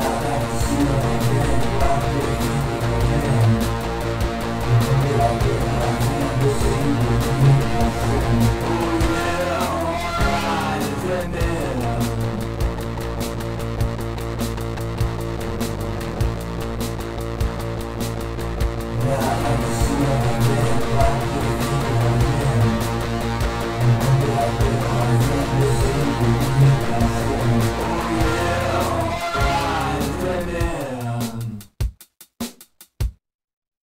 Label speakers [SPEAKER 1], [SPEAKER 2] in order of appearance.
[SPEAKER 1] now.